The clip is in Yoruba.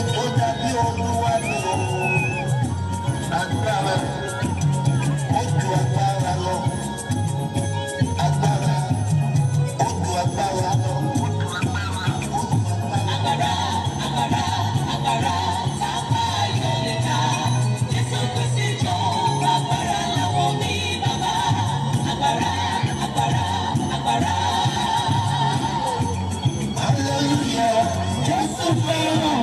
ó dàbí olúwa lò ó àdúrà rẹ̀.